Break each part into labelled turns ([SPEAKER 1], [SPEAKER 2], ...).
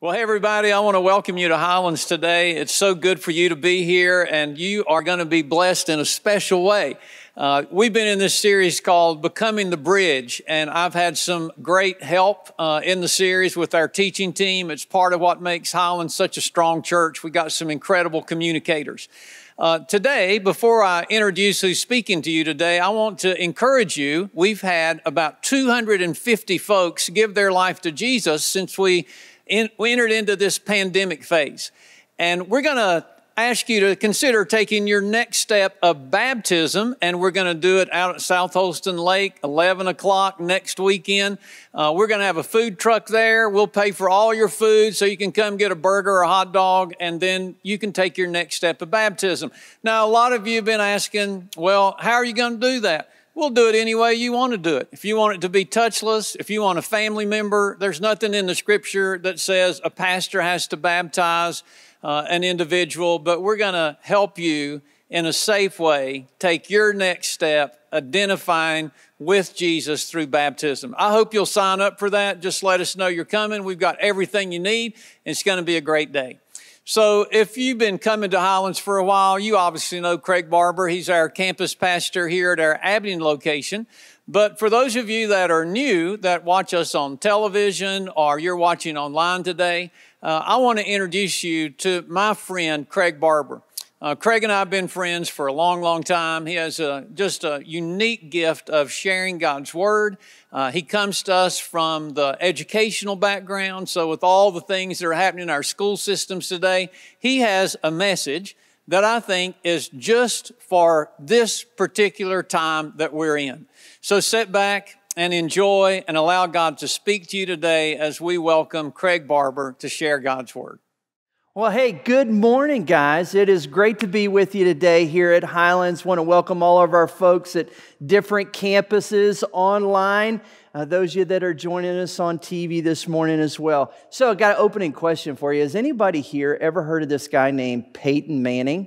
[SPEAKER 1] Well, hey, everybody, I want to welcome you to Highlands today. It's so good for you to be here, and you are going to be blessed in a special way. Uh, we've been in this series called Becoming the Bridge, and I've had some great help uh, in the series with our teaching team. It's part of what makes Highlands such a strong church. We got some incredible communicators. Uh, today, before I introduce who's speaking to you today, I want to encourage you. We've had about 250 folks give their life to Jesus since we in, we entered into this pandemic phase. And we're going to ask you to consider taking your next step of baptism, and we're going to do it out at South Holston Lake, 11 o'clock next weekend. Uh, we're going to have a food truck there. We'll pay for all your food so you can come get a burger or a hot dog, and then you can take your next step of baptism. Now, a lot of you have been asking, well, how are you going to do that? We'll do it any way you want to do it. If you want it to be touchless, if you want a family member, there's nothing in the scripture that says a pastor has to baptize uh, an individual, but we're going to help you in a safe way take your next step identifying with Jesus through baptism. I hope you'll sign up for that. Just let us know you're coming. We've got everything you need. It's going to be a great day. So, if you've been coming to Highlands for a while, you obviously know Craig Barber. He's our campus pastor here at our Abingdon location. But for those of you that are new, that watch us on television or you're watching online today, uh, I want to introduce you to my friend Craig Barber. Uh, Craig and I have been friends for a long, long time. He has a, just a unique gift of sharing God's Word. Uh, he comes to us from the educational background. So, with all the things that are happening in our school systems today, he has a message that I think is just for this particular time that we're in. So, sit back and enjoy and allow God to speak to you today as we welcome Craig Barber to share God's Word.
[SPEAKER 2] Well, hey, good morning, guys. It is great to be with you today here at Highlands. Want to welcome all of our folks at different campuses online. Uh, those of you that are joining us on TV this morning as well. So, I got an opening question for you. Has anybody here ever heard of this guy named Peyton Manning?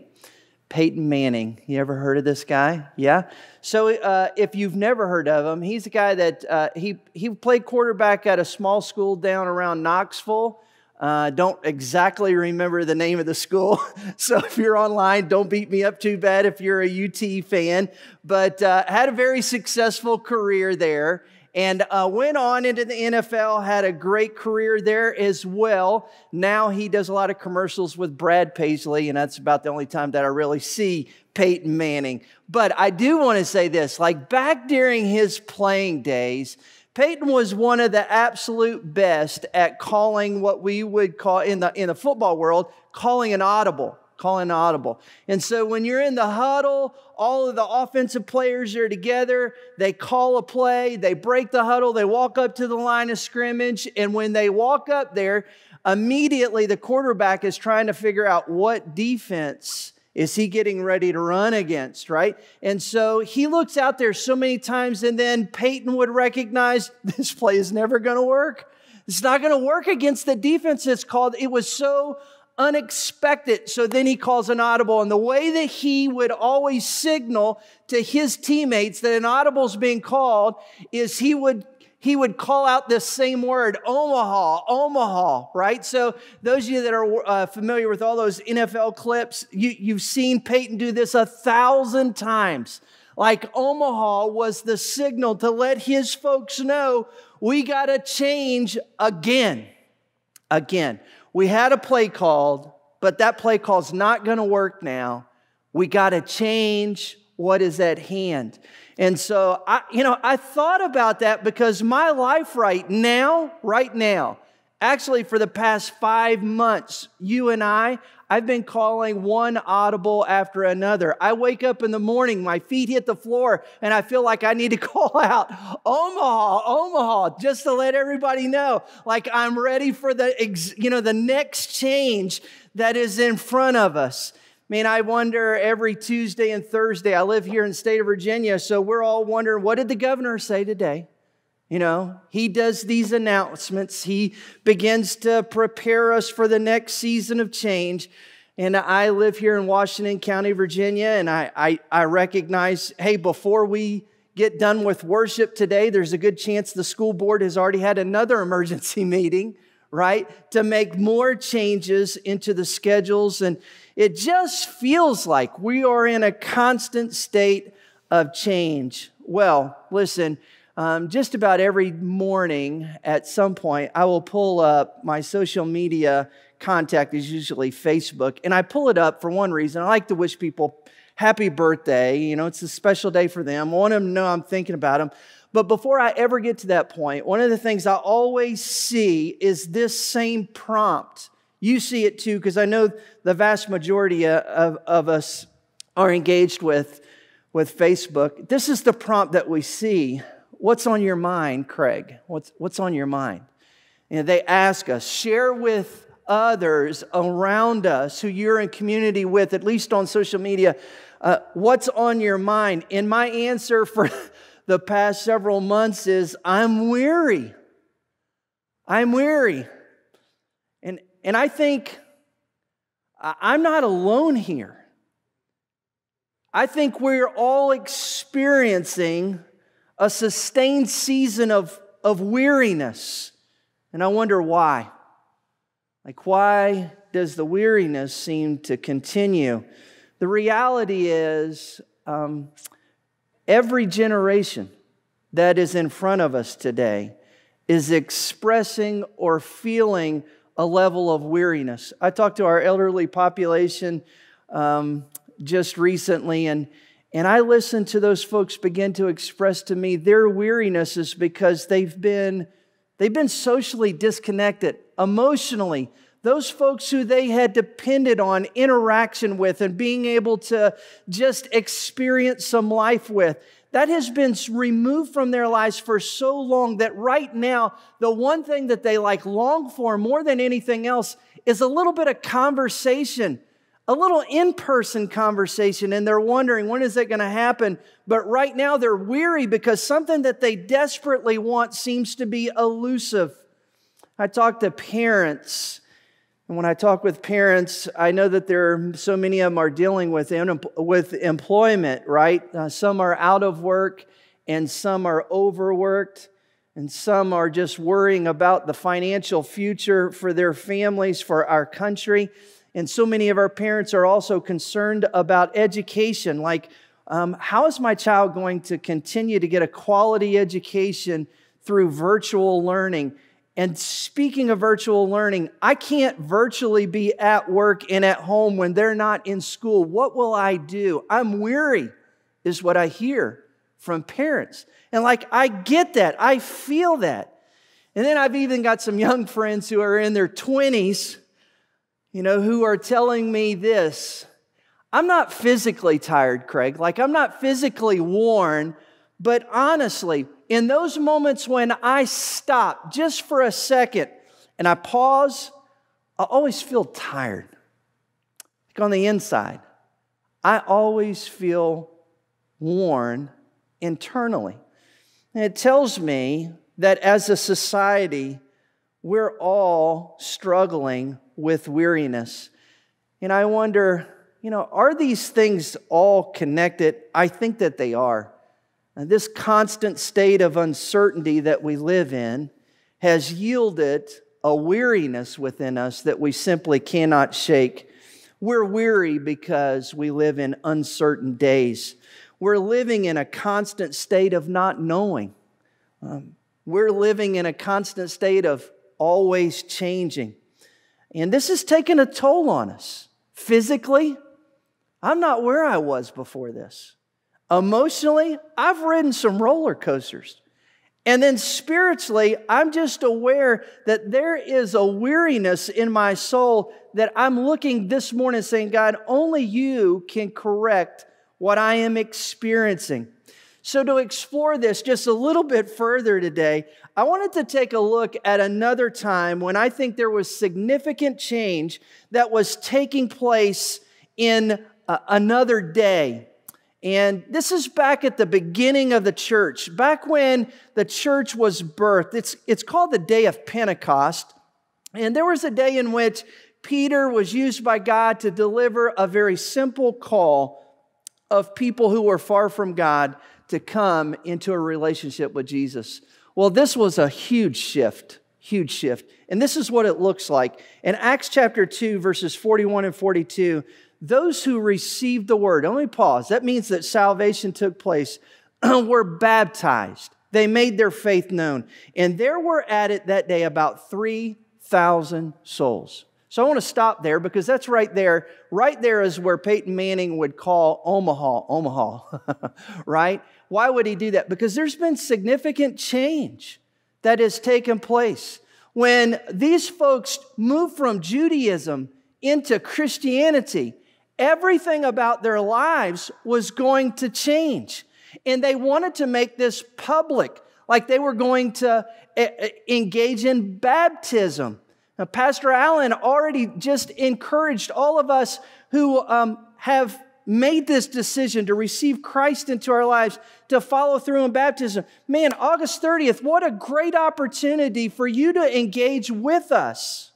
[SPEAKER 2] Peyton Manning. You ever heard of this guy? Yeah. So uh, if you've never heard of him, he's a guy that uh, he he played quarterback at a small school down around Knoxville. Uh, don't exactly remember the name of the school. so if you're online, don't beat me up too bad if you're a UT fan. But uh, had a very successful career there and uh, went on into the NFL, had a great career there as well. Now he does a lot of commercials with Brad Paisley, and that's about the only time that I really see Peyton Manning. But I do want to say this like back during his playing days, Peyton was one of the absolute best at calling what we would call in the, in the football world, calling an audible, calling an audible. And so when you're in the huddle, all of the offensive players are together, they call a play, they break the huddle, they walk up to the line of scrimmage, and when they walk up there, immediately the quarterback is trying to figure out what defense is he getting ready to run against, right? And so he looks out there so many times, and then Peyton would recognize this play is never going to work. It's not going to work against the defense it's called. It was so unexpected. So then he calls an audible. And the way that he would always signal to his teammates that an audible is being called is he would he would call out this same word, Omaha, Omaha, right? So, those of you that are uh, familiar with all those NFL clips, you, you've seen Peyton do this a thousand times. Like Omaha was the signal to let his folks know we got to change again. Again. We had a play called, but that play call's not going to work now. We got to change what is at hand. And so I, you know, I thought about that because my life right now, right now, actually for the past five months, you and I, I've been calling one audible after another. I wake up in the morning, my feet hit the floor, and I feel like I need to call out Omaha, Omaha, just to let everybody know, like I'm ready for the, you know, the next change that is in front of us. I mean, I wonder every Tuesday and Thursday. I live here in the state of Virginia, so we're all wondering what did the governor say today? You know, he does these announcements. He begins to prepare us for the next season of change. And I live here in Washington County, Virginia, and I, I, I recognize hey, before we get done with worship today, there's a good chance the school board has already had another emergency meeting right? To make more changes into the schedules. And it just feels like we are in a constant state of change. Well, listen, um, just about every morning at some point, I will pull up my social media contact is usually Facebook. And I pull it up for one reason. I like to wish people happy birthday. You know, it's a special day for them. I want them to know I'm thinking about them. But before I ever get to that point, one of the things I always see is this same prompt. You see it too, because I know the vast majority of, of us are engaged with, with Facebook. This is the prompt that we see. What's on your mind, Craig? What's, what's on your mind? And they ask us, share with others around us who you're in community with, at least on social media, uh, what's on your mind? And my answer for the past several months is I'm weary. I'm weary. And, I think I'm not alone here. I think we're all experiencing a sustained season of, of weariness. And I wonder why. Like, why does the weariness seem to continue? The reality is, um, every generation that is in front of us today is expressing or feeling a level of weariness. I talked to our elderly population um, just recently, and, and I listened to those folks begin to express to me their weariness is because they've been, they've been socially disconnected emotionally. Those folks who they had depended on interaction with and being able to just experience some life with, that has been removed from their lives for so long that right now, the one thing that they like long for more than anything else is a little bit of conversation, a little in person conversation. And they're wondering, when is that going to happen? But right now, they're weary because something that they desperately want seems to be elusive. I talk to parents, and when I talk with parents, I know that there are so many of them are dealing with, with employment, right? Uh, some are out of work, and some are overworked, and some are just worrying about the financial future for their families, for our country. And so many of our parents are also concerned about education, like, um, how is my child going to continue to get a quality education through virtual learning? And speaking of virtual learning, I can't virtually be at work and at home when they're not in school. What will I do? I'm weary, is what I hear from parents. And like, I get that, I feel that. And then I've even got some young friends who are in their 20s, you know, who are telling me this I'm not physically tired, Craig. Like, I'm not physically worn, but honestly, in those moments when I stop just for a second and I pause, I always feel tired. Like on the inside, I always feel worn internally. And it tells me that as a society, we're all struggling with weariness. And I wonder, you know, are these things all connected? I think that they are. And this constant state of uncertainty that we live in has yielded a weariness within us that we simply cannot shake. We're weary because we live in uncertain days. We're living in a constant state of not knowing. Um, we're living in a constant state of always changing. And this has taken a toll on us. Physically, I'm not where I was before this. Emotionally, I've ridden some roller coasters. And then spiritually, I'm just aware that there is a weariness in my soul that I'm looking this morning saying, God, only you can correct what I am experiencing. So, to explore this just a little bit further today, I wanted to take a look at another time when I think there was significant change that was taking place in uh, another day. And this is back at the beginning of the church, back when the church was birthed. It's, it's called the day of Pentecost. And there was a day in which Peter was used by God to deliver a very simple call of people who were far from God to come into a relationship with Jesus. Well, this was a huge shift Huge shift. And this is what it looks like. In Acts chapter 2, verses 41 and 42, those who received the word, me pause. That means that salvation took place, were baptized. They made their faith known. And there were at it that day about 3,000 souls. So I want to stop there because that's right there. Right there is where Peyton Manning would call Omaha, Omaha, right? Why would he do that? Because there's been significant change that has taken place. When these folks moved from Judaism into Christianity, everything about their lives was going to change. And they wanted to make this public, like they were going to eh, eh, engage in baptism. Now, Pastor Allen already just encouraged all of us who um, have made this decision to receive Christ into our lives, to follow through in baptism. Man, August 30th, what a great opportunity for you to engage with us,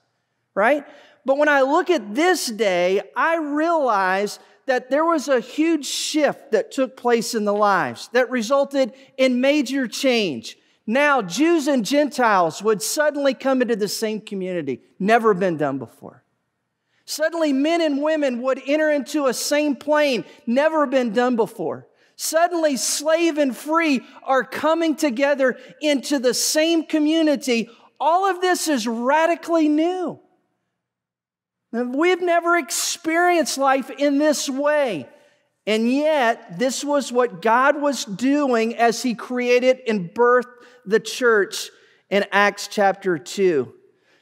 [SPEAKER 2] right? But when I look at this day, I realize that there was a huge shift that took place in the lives that resulted in major change. Now, Jews and Gentiles would suddenly come into the same community, never been done before. Suddenly, men and women would enter into a same plane, never been done before. Suddenly, slave and free are coming together into the same community. All of this is radically new. We've never experienced life in this way. And yet, this was what God was doing as He created and birthed the church in Acts chapter 2.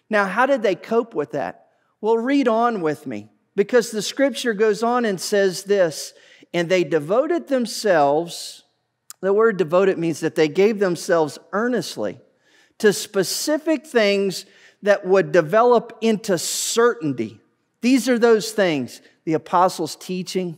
[SPEAKER 2] Now, how did they cope with that? Well, read on with me because the scripture goes on and says this and they devoted themselves, the word devoted means that they gave themselves earnestly to specific things that would develop into certainty. These are those things the apostles' teaching,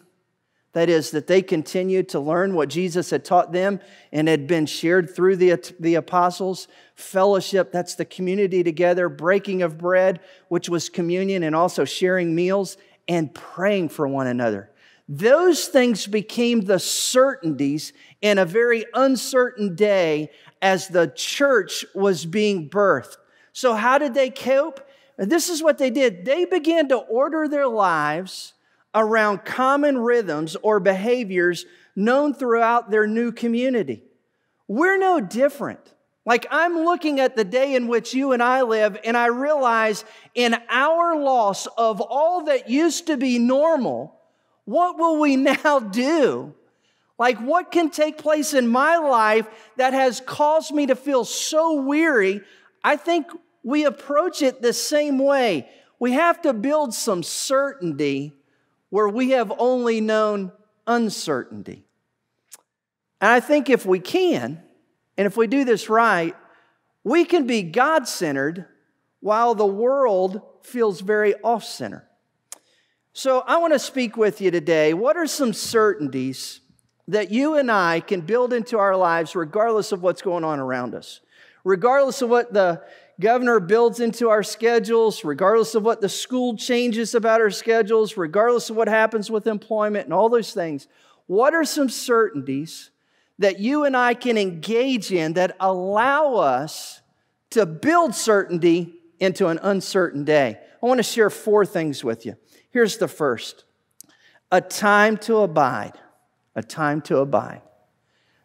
[SPEAKER 2] that is, that they continued to learn what Jesus had taught them and had been shared through the, the apostles. Fellowship, that's the community together. Breaking of bread, which was communion, and also sharing meals and praying for one another. Those things became the certainties in a very uncertain day as the church was being birthed. So, how did they cope? And this is what they did. They began to order their lives around common rhythms or behaviors known throughout their new community. We're no different. Like, I'm looking at the day in which you and I live, and I realize in our loss of all that used to be normal, what will we now do? Like, what can take place in my life that has caused me to feel so weary? I think we approach it the same way. We have to build some certainty where we have only known uncertainty. And I think if we can, and if we do this right, we can be God centered while the world feels very off center. So I want to speak with you today. What are some certainties that you and I can build into our lives regardless of what's going on around us? Regardless of what the governor builds into our schedules, regardless of what the school changes about our schedules, regardless of what happens with employment and all those things, what are some certainties that you and I can engage in that allow us to build certainty into an uncertain day? I want to share four things with you. Here's the first a time to abide. A time to abide.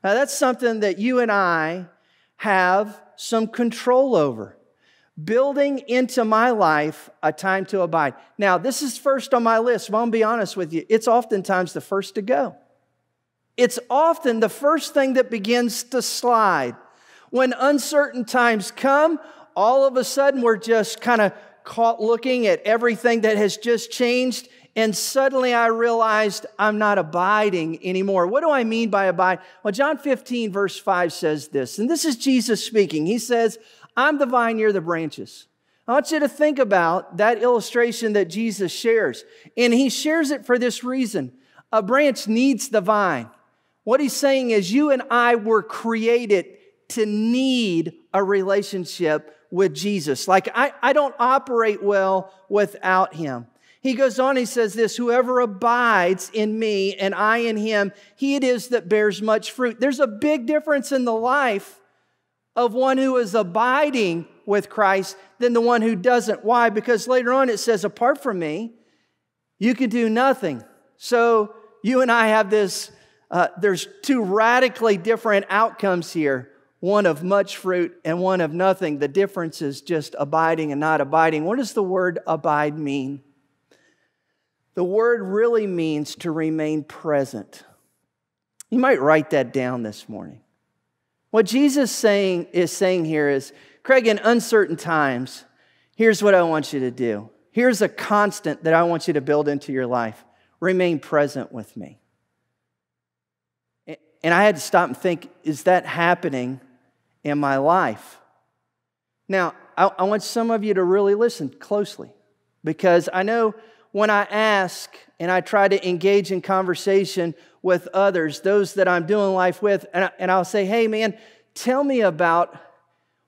[SPEAKER 2] Now, that's something that you and I have some control over building into my life a time to abide. Now, this is first on my list, gonna be honest with you, it's oftentimes the first to go. It's often the first thing that begins to slide. When uncertain times come, all of a sudden we're just kind of caught looking at everything that has just changed. And suddenly I realized I'm not abiding anymore. What do I mean by abide? Well, John 15, verse 5 says this, and this is Jesus speaking. He says, I'm the vine, you're the branches. I want you to think about that illustration that Jesus shares. And he shares it for this reason a branch needs the vine. What he's saying is, you and I were created to need a relationship with Jesus. Like, I, I don't operate well without him. He goes on, he says this Whoever abides in me and I in him, he it is that bears much fruit. There's a big difference in the life of one who is abiding with Christ than the one who doesn't. Why? Because later on it says, apart from me, you can do nothing. So you and I have this, uh, there's two radically different outcomes here one of much fruit and one of nothing. The difference is just abiding and not abiding. What does the word abide mean? The word really means to remain present. You might write that down this morning. What Jesus saying, is saying here is, Craig, in uncertain times, here's what I want you to do. Here's a constant that I want you to build into your life remain present with me. And I had to stop and think, is that happening in my life. Now, I, I want some of you to really listen closely because I know when I ask and I try to engage in conversation with others, those that I'm doing life with, and, I, and I'll say, hey, man, tell me about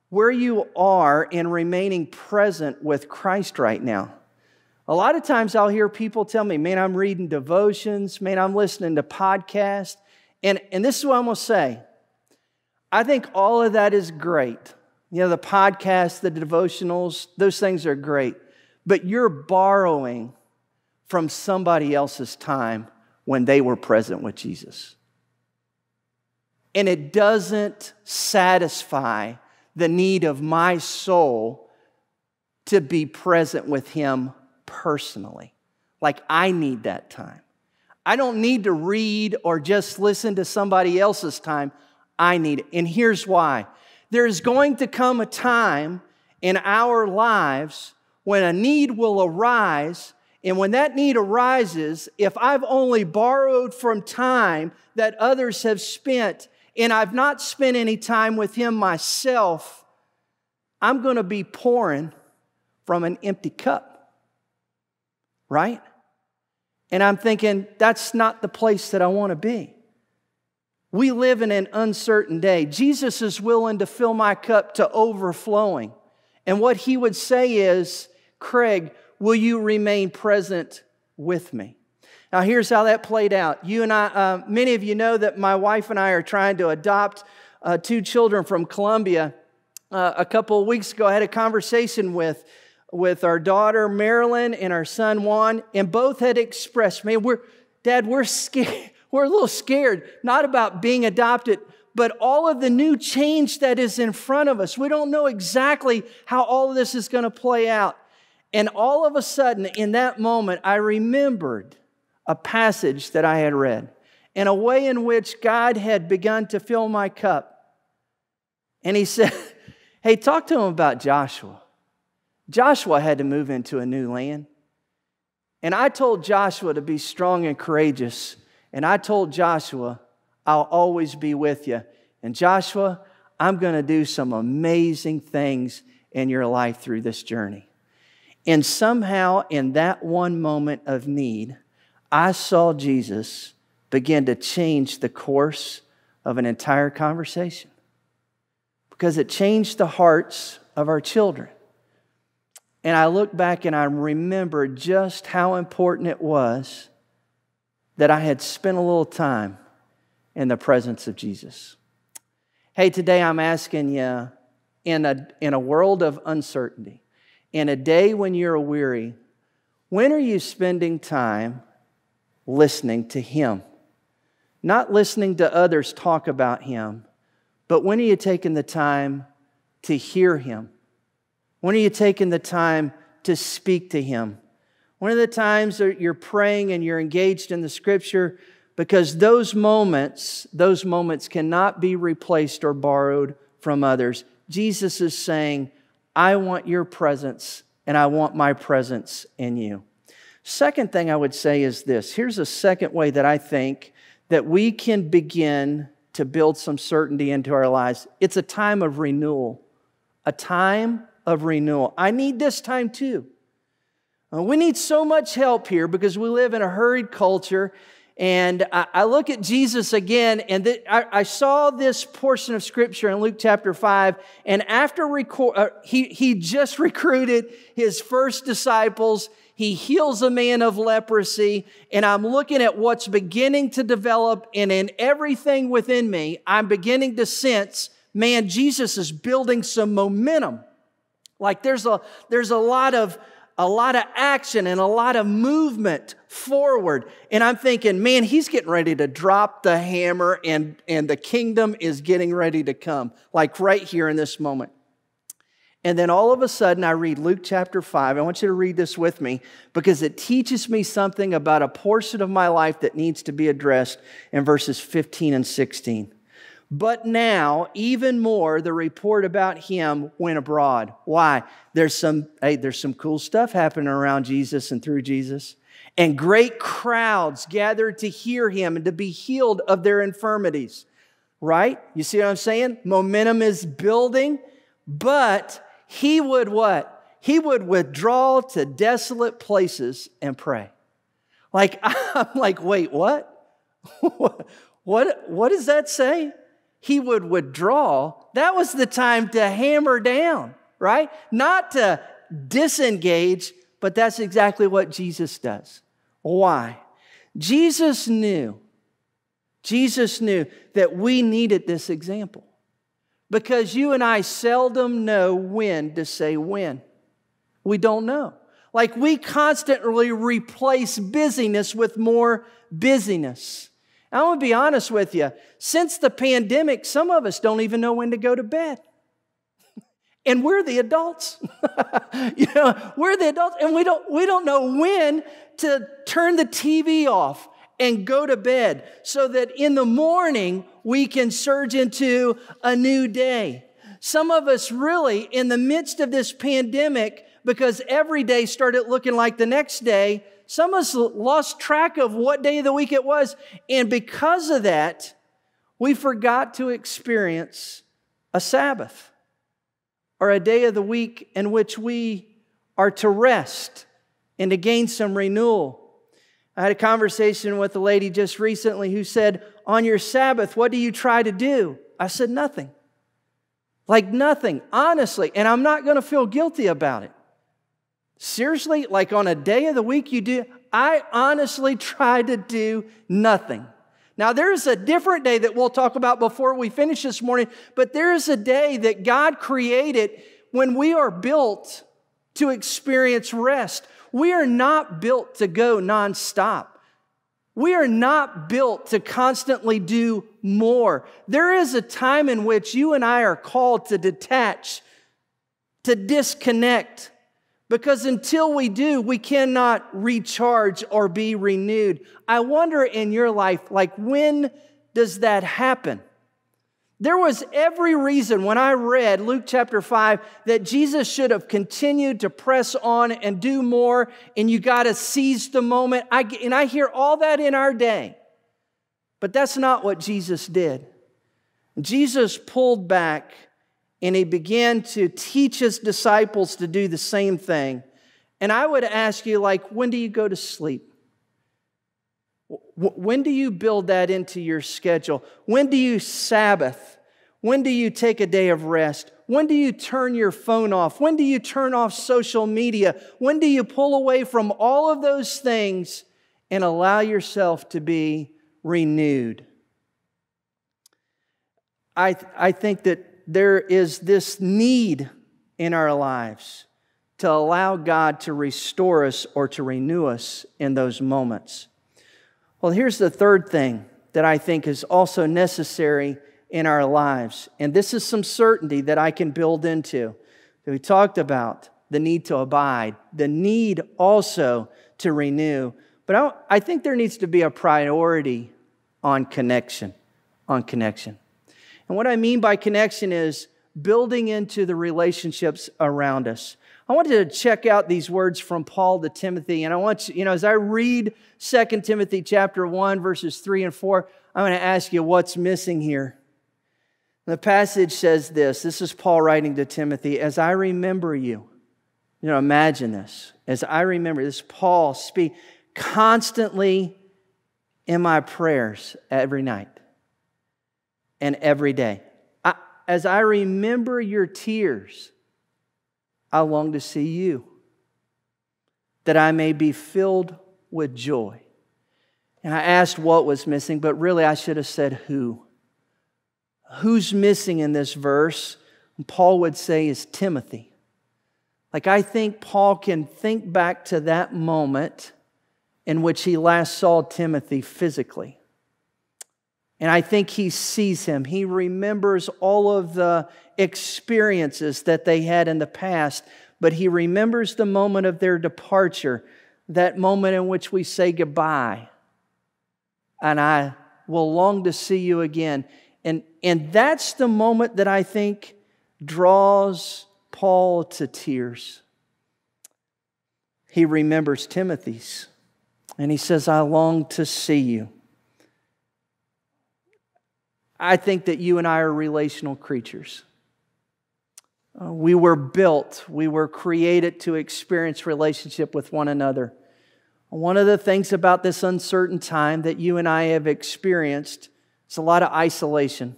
[SPEAKER 2] where you are in remaining present with Christ right now. A lot of times I'll hear people tell me, man, I'm reading devotions, man, I'm listening to podcasts. And, and this is what I'm gonna say I think all of that is great. You know, the podcasts, the devotionals, those things are great. But you're borrowing from somebody else's time when they were present with Jesus. And it doesn't satisfy the need of my soul to be present with Him personally. Like I need that time. I don't need to read or just listen to somebody else's time. I need it. And here's why there's going to come a time in our lives when a need will arise. And when that need arises, if I've only borrowed from time that others have spent and I've not spent any time with Him myself, I'm going to be pouring from an empty cup. Right? And I'm thinking, that's not the place that I want to be. We live in an uncertain day. Jesus is willing to fill my cup to overflowing. And what he would say is, Craig, will you remain present with me? Now, here's how that played out. You and I, uh, many of you know that my wife and I are trying to adopt uh, two children from Colombia. Uh, a couple of weeks ago, I had a conversation with, with our daughter Marilyn and our son Juan, and both had expressed, man, we're, Dad, we're scared. We're a little scared, not about being adopted, but all of the new change that is in front of us. We don't know exactly how all of this is going to play out. And all of a sudden, in that moment, I remembered a passage that I had read and a way in which God had begun to fill my cup. And He said, Hey, talk to him about Joshua. Joshua had to move into a new land. And I told Joshua to be strong and courageous and I told Joshua, I'll always be with you. And Joshua, I'm going to do some amazing things in your life through this journey. And somehow, in that one moment of need, I saw Jesus begin to change the course of an entire conversation because it changed the hearts of our children. And I look back and I remember just how important it was that I had spent a little time in the presence of Jesus. Hey, today I'm asking you in a, in a world of uncertainty, in a day when you're weary, when are you spending time listening to Him? Not listening to others talk about Him, but when are you taking the time to hear Him? When are you taking the time to speak to Him? One of the times that you're praying and you're engaged in the scripture because those moments, those moments cannot be replaced or borrowed from others. Jesus is saying, I want your presence and I want my presence in you. Second thing I would say is this here's a second way that I think that we can begin to build some certainty into our lives. It's a time of renewal, a time of renewal. I need this time too. Uh, we need so much help here because we live in a hurried culture. And I, look at Jesus again, and I, saw this portion of scripture in Luke chapter 5. And after record, uh, he, he just recruited his first disciples, he heals a man of leprosy. And I'm looking at what's beginning to develop, and in everything within me, I'm beginning to sense man, Jesus is building some momentum Like there's a, there's a lot of, a lot of action and a lot of movement forward. And I'm thinking, man, he's getting ready to drop the hammer and, and the kingdom is getting ready to come, like right here in this moment. And then all of a sudden, I read Luke chapter 5. I want you to read this with me because it teaches me something about a portion of my life that needs to be addressed in verses 15 and 16. But now, even more, the report about him went abroad. Why? There's some, hey, there's some cool stuff happening around Jesus and through Jesus. And great crowds gathered to hear him and to be healed of their infirmities. Right? You see what I'm saying? Momentum is building, but he would what? He would withdraw to desolate places and pray. Like, I'm like, wait, what? what, what does that say? He would withdraw, that was the time to hammer down, right? Not to disengage, but that's exactly what Jesus does. Why? Jesus knew, Jesus knew that we needed this example because you and I seldom know when to say when. We don't know. Like we constantly replace busyness with more busyness. I want to be honest with you. Since the pandemic, some of us don't even know when to go to bed. and we're the adults. you know, we're the adults, and we don't, we don't know when to turn the TV off and go to bed so that in the morning we can surge into a new day. Some of us really, in the midst of this pandemic, because every day started looking like the next day, some of us lost track of what day of the week it was. And because of that, we forgot to experience a Sabbath or a day of the week in which we are to rest and to gain some renewal. I had a conversation with a lady just recently who said, On your Sabbath, what do you try to do? I said, Nothing. Like nothing, honestly. And I'm not going to feel guilty about it. Seriously, like on a day of the week you do, I honestly try to do nothing. Now, there's a different day that we'll talk about before we finish this morning, but there is a day that God created when we are built to experience rest. We are not built to go nonstop. We are not built to constantly do more. There is a time in which you and I are called to detach, to disconnect, because until we do, we cannot recharge or be renewed. I wonder in your life, like, when does that happen? There was every reason when I read Luke chapter 5 that Jesus should have continued to press on and do more, and you got to seize the moment. I, and I hear all that in our day. But that's not what Jesus did. Jesus pulled back and he began to teach his disciples to do the same thing. And I would ask you, like, when do you go to sleep? When do you build that into your schedule? When do you Sabbath? When do you take a day of rest? When do you turn your phone off? When do you turn off social media? When do you pull away from all of those things and allow yourself to be renewed? I, I think that there is this need in our lives to allow God to restore us or to renew us in those moments. Well, here's the third thing that I think is also necessary in our lives. And this is some certainty that I can build into. We talked about the need to abide, the need also to renew. But I, I think there needs to be a priority on connection, on connection. And what I mean by connection is building into the relationships around us. I want to check out these words from Paul to Timothy. And I want you, you know, as I read 2 Timothy chapter 1, verses 3 and 4, I'm going to ask you what's missing here. The passage says this this is Paul writing to Timothy, as I remember you. You know, imagine this. As I remember, this Paul speak constantly in my prayers every night and every day. I, as I remember your tears, I long to see you, that I may be filled with joy. And I asked what was missing, but really I should have said who. Who's missing in this verse? And Paul would say is Timothy. Like, I think Paul can think back to that moment in which he last saw Timothy physically. And I think he sees him. He remembers all of the experiences that they had in the past, but he remembers the moment of their departure, that moment in which we say goodbye. And I will long to see you again. And, and that's the moment that I think draws Paul to tears. He remembers Timothy's, and he says, I long to see you. I think that you and I are relational creatures. Uh, we were built, we were created to experience relationship with one another. One of the things about this uncertain time that you and I have experienced is a lot of isolation.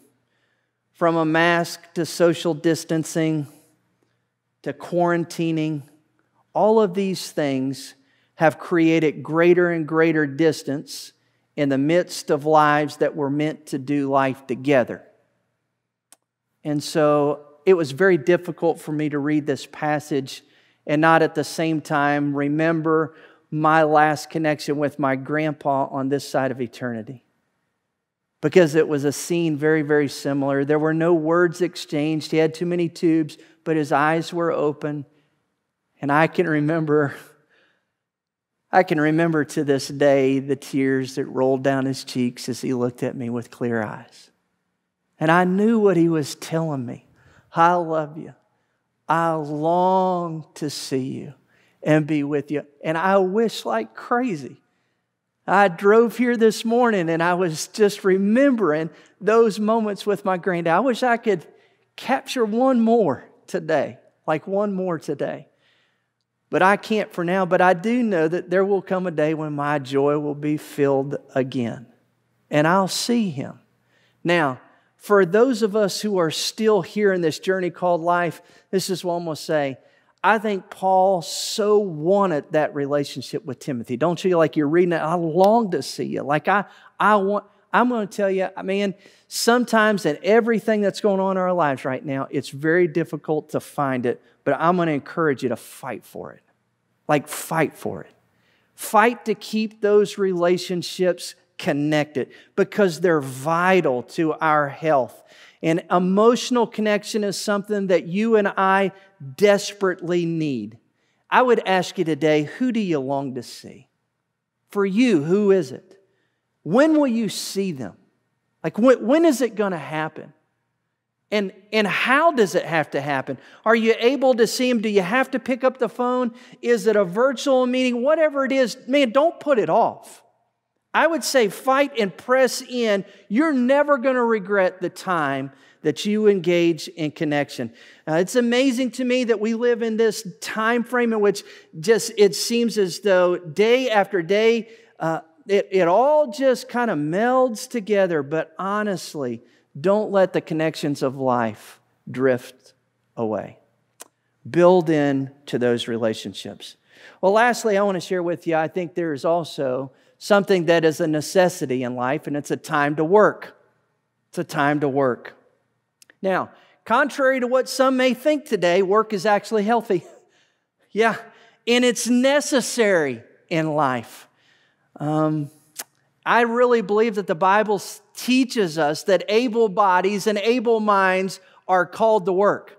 [SPEAKER 2] From a mask to social distancing to quarantining, all of these things have created greater and greater distance in the midst of lives that were meant to do life together. And so it was very difficult for me to read this passage and not at the same time remember my last connection with my grandpa on this side of eternity. Because it was a scene very, very similar. There were no words exchanged. He had too many tubes, but his eyes were open. And I can remember I can remember to this day the tears that rolled down his cheeks as he looked at me with clear eyes. And I knew what he was telling me. I love you. I long to see you and be with you. And I wish like crazy. I drove here this morning and I was just remembering those moments with my granddad. I wish I could capture one more today, like one more today. But I can't for now, but I do know that there will come a day when my joy will be filled again and I'll see him. Now, for those of us who are still here in this journey called life, this is what I'm going to say. I think Paul so wanted that relationship with Timothy. Don't you like you're reading it? I long to see you. Like I, I want, I'm going to tell you, man, sometimes in everything that's going on in our lives right now, it's very difficult to find it, but I'm going to encourage you to fight for it. Like, fight for it. Fight to keep those relationships connected because they're vital to our health. And emotional connection is something that you and I desperately need. I would ask you today who do you long to see? For you, who is it? When will you see them? Like, when, when is it going to happen? And, and how does it have to happen? Are you able to see them? Do you have to pick up the phone? Is it a virtual meeting? Whatever it is, man, don't put it off. I would say fight and press in. You're never going to regret the time that you engage in connection. Uh, it's amazing to me that we live in this time frame in which just it seems as though day after day, uh, it, it all just kind of melds together. But honestly, don't let the connections of life drift away. Build in to those relationships. Well, lastly, I want to share with you, I think there is also something that is a necessity in life, and it's a time to work. It's a time to work. Now, contrary to what some may think today, work is actually healthy. yeah, and it's necessary in life. Um, I really believe that the Bible teaches us that able bodies and able minds are called to work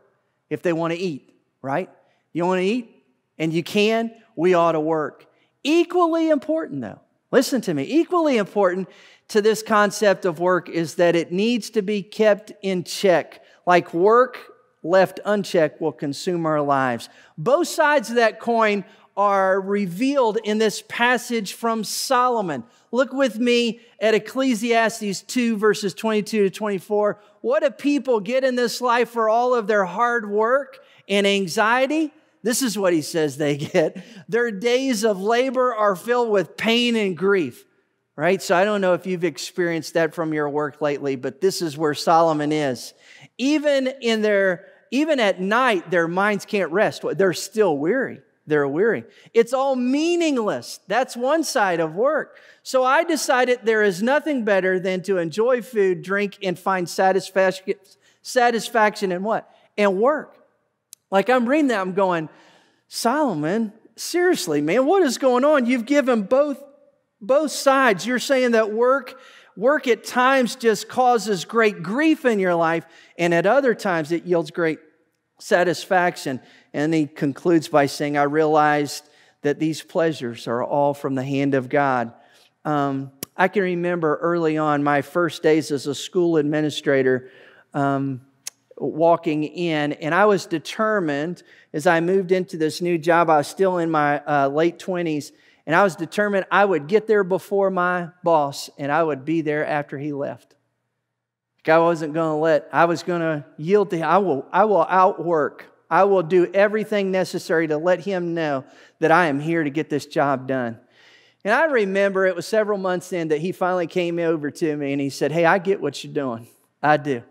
[SPEAKER 2] if they want to eat, right? You want to eat and you can, we ought to work. Equally important, though, listen to me, equally important to this concept of work is that it needs to be kept in check. Like work left unchecked will consume our lives. Both sides of that coin are revealed in this passage from Solomon. Look with me at Ecclesiastes 2, verses 22 to 24. What do people get in this life for all of their hard work and anxiety? This is what he says they get. Their days of labor are filled with pain and grief, right? So I don't know if you've experienced that from your work lately, but this is where Solomon is. Even in their, even at night, their minds can't rest. They're still weary they're weary. It's all meaningless. That's one side of work. So I decided there is nothing better than to enjoy food, drink, and find satisfaction, satisfaction in what? And work. Like I'm reading that, I'm going, Solomon, seriously, man, what is going on? You've given both, both sides. You're saying that work, work at times just causes great grief in your life, and at other times it yields great satisfaction. And he concludes by saying, I realized that these pleasures are all from the hand of God. Um, I can remember early on my first days as a school administrator. Um, walking in, and I was determined as I moved into this new job. I was still in my uh, late 20s, and I was determined I would get there before my boss and I would be there after he left. I wasn't going to let, I was going to yield to him. I will, I will outwork. I will do everything necessary to let him know that I am here to get this job done. And I remember it was several months in that he finally came over to me and he said, Hey, I get what you're doing. I do.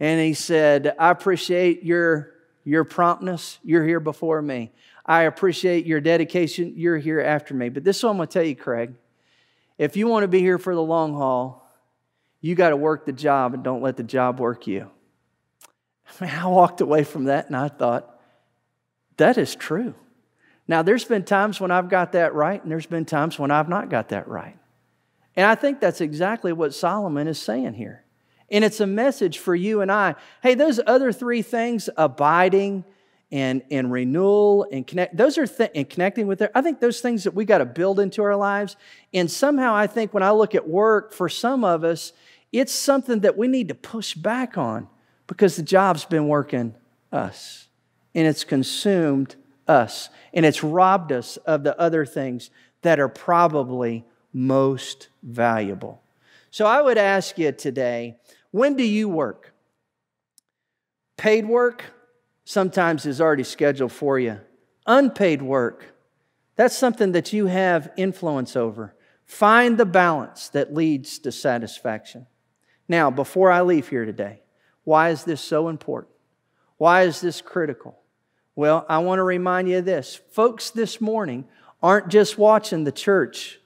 [SPEAKER 2] And he said, I appreciate your, your promptness. You're here before me. I appreciate your dedication. You're here after me. But this is what I'm going to tell you, Craig. If you want to be here for the long haul, you got to work the job and don't let the job work you. I, mean, I walked away from that and I thought, that is true. Now, there's been times when I've got that right, and there's been times when I've not got that right. And I think that's exactly what Solomon is saying here. And it's a message for you and I. Hey, those other three things, abiding and, and renewal and connect, those are th- and connecting with it. I think those things that we got to build into our lives. And somehow I think when I look at work, for some of us, it's something that we need to push back on because the job's been working us and it's consumed us and it's robbed us of the other things that are probably most valuable. So I would ask you today when do you work? Paid work sometimes is already scheduled for you. Unpaid work, that's something that you have influence over. Find the balance that leads to satisfaction. Now, before I leave here today, why is this so important? Why is this critical? Well, I want to remind you of this. Folks this morning aren't just watching the church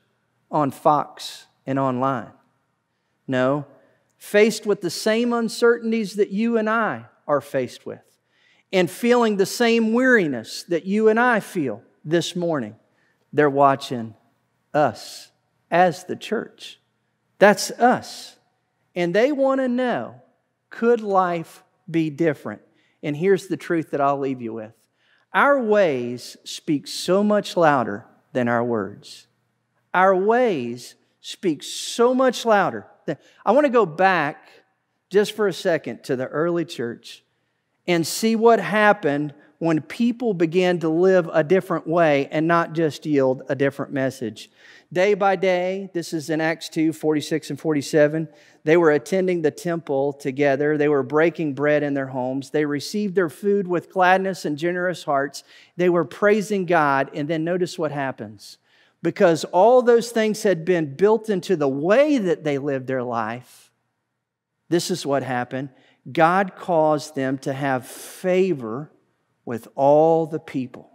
[SPEAKER 2] on Fox and online. No, faced with the same uncertainties that you and I are faced with, and feeling the same weariness that you and I feel this morning, they're watching us as the church. That's us. And they want to know could life be different? And here's the truth that I'll leave you with our ways speak so much louder than our words. Our ways speak so much louder I want to go back just for a second to the early church and see what happened when people began to live a different way and not just yield a different message. Day by day, this is in Acts 2 46 and 47, they were attending the temple together. They were breaking bread in their homes. They received their food with gladness and generous hearts. They were praising God. And then notice what happens because all those things had been built into the way that they lived their life, this is what happened. God caused them to have favor with all the people.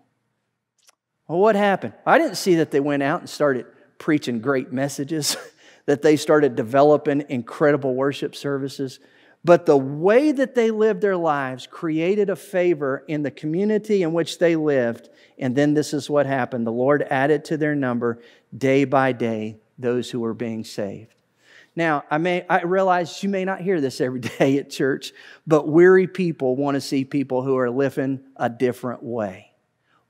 [SPEAKER 2] Well, what happened? I didn't see that they went out and started preaching great messages, that they started developing incredible worship services. But the way that they lived their lives created a favor in the community in which they lived. And then this is what happened the Lord added to their number day by day those who were being saved. Now, I, may, I realize you may not hear this every day at church, but weary people want to see people who are living a different way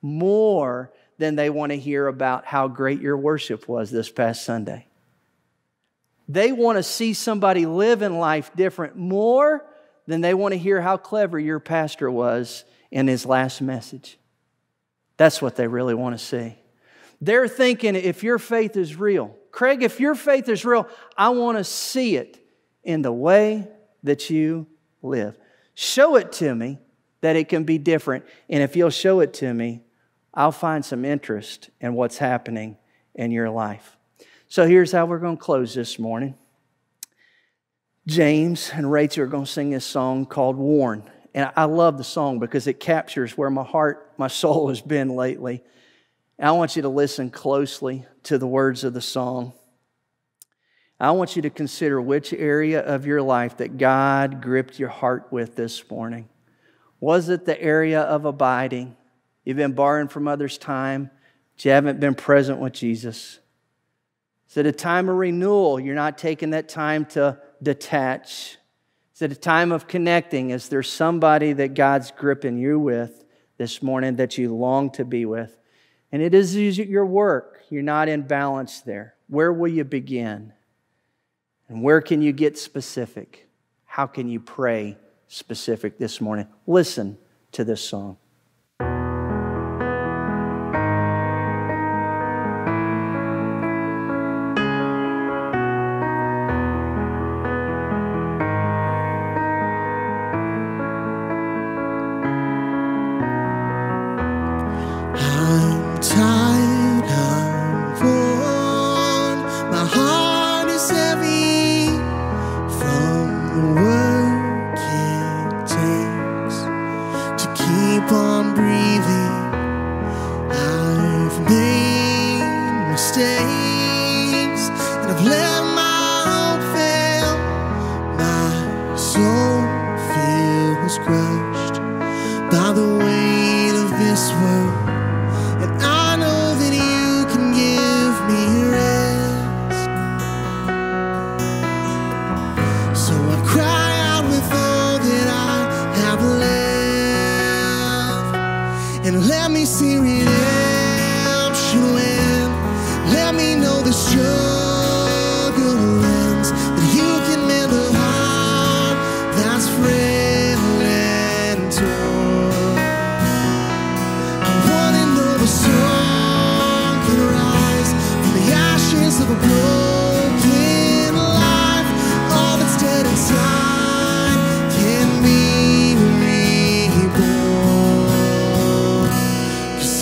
[SPEAKER 2] more than they want to hear about how great your worship was this past Sunday. They want to see somebody live in life different more than they want to hear how clever your pastor was in his last message. That's what they really want to see. They're thinking if your faith is real, Craig, if your faith is real, I want to see it in the way that you live. Show it to me that it can be different. And if you'll show it to me, I'll find some interest in what's happening in your life. So here's how we're going to close this morning. James and Rachel are going to sing this song called Worn. And I love the song because it captures where my heart, my soul has been lately. I want you to listen closely to the words of the song. I want you to consider which area of your life that God gripped your heart with this morning. Was it the area of abiding?
[SPEAKER 3] You've been borrowing from others' time, but you haven't been present with Jesus. Is it a time of renewal? You're not taking that time to detach. Is it a time of connecting? Is there somebody that God's gripping you with this morning that you long to be with? And it is your work. You're not in balance there. Where will you begin? And where can you get specific? How can you pray specific this morning? Listen to this song.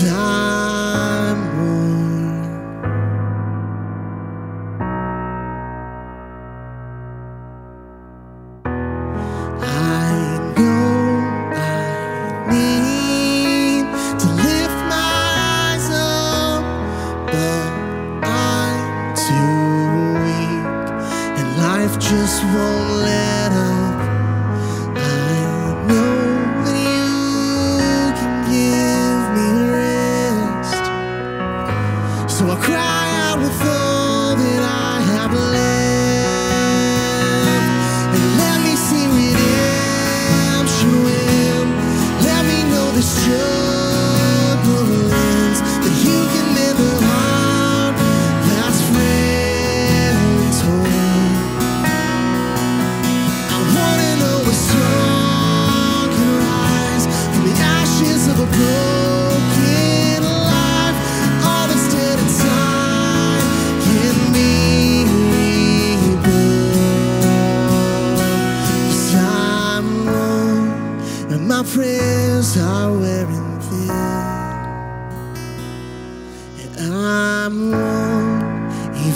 [SPEAKER 3] time.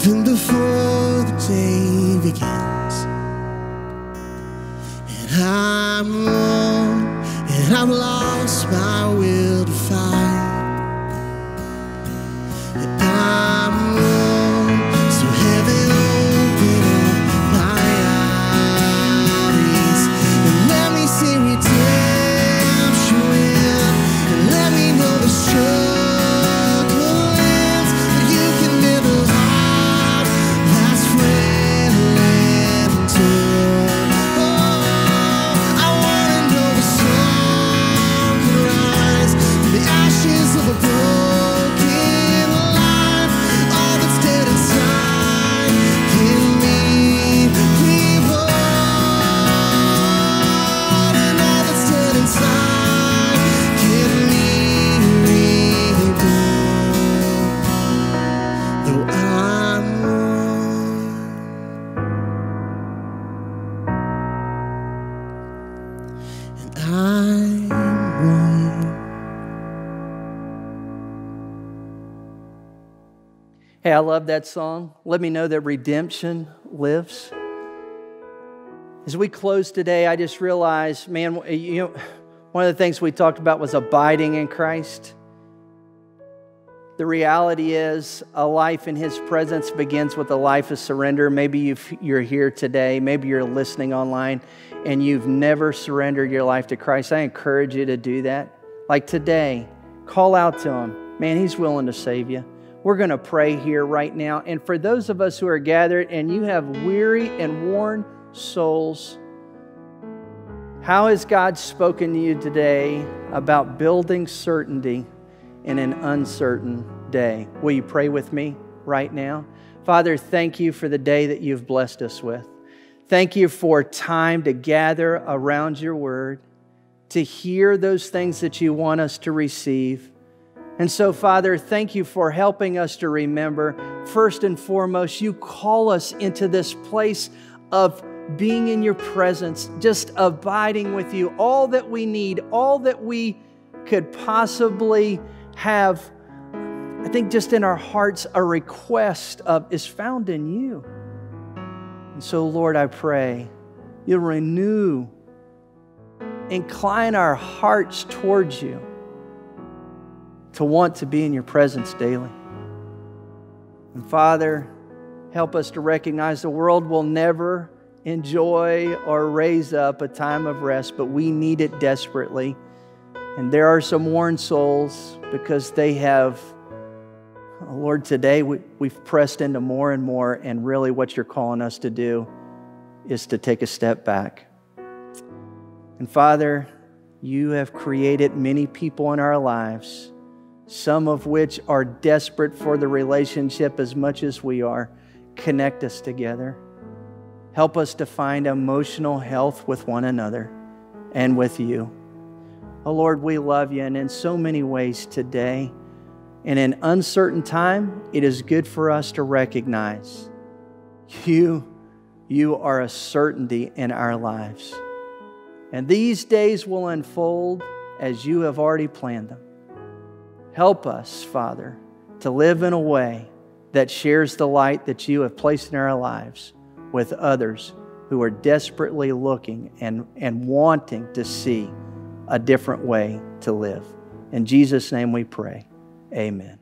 [SPEAKER 3] Hey, I love that song. Let me know that redemption lives. As we close today, I just realized, man, you know, one of the things we talked about was abiding in Christ. The reality is, a life in His presence begins with a life of surrender. Maybe you are here today, maybe you're listening online, and you've never surrendered your life to Christ. I encourage you to do that. Like today,
[SPEAKER 2] Call out to Him. Man, He's willing to save you. We're going to pray here right now. And for those of us who are gathered and you have weary and worn souls, how has God spoken to you today about building certainty in an uncertain day? Will you pray with me right now? Father, thank you for the day that you've blessed us with. Thank you for time to gather around your word, to hear those things that you want us to receive. And so, Father, thank you for helping us to remember, first and foremost, you call us into this place of being in your presence, just abiding with you. All that we need, all that we could possibly have, I think just in our hearts, a request of is found in you. And so, Lord, I pray you'll renew, incline our hearts towards you to want to be in your presence daily. And Father, help us to recognize the world will never enjoy or raise up a time of rest, but we need it desperately. And there are some worn souls because they have oh, Lord, today we, we've pressed into more and more, and really what you're calling us to do is to take a step back. And Father, you have created many people in our lives, some of which are desperate for the relationship as much as we are. Connect us together. Help us to find emotional health with one another and with you. Oh Lord, we love you, and in so many ways today, in an uncertain time, it is good for us to recognize you, you are a certainty in our lives. And these days will unfold as you have already planned them. Help us, Father, to live in a way that shares the light that you have placed in our lives with others who are desperately looking and, and wanting to see a different way to live. In Jesus' name we pray. Amen.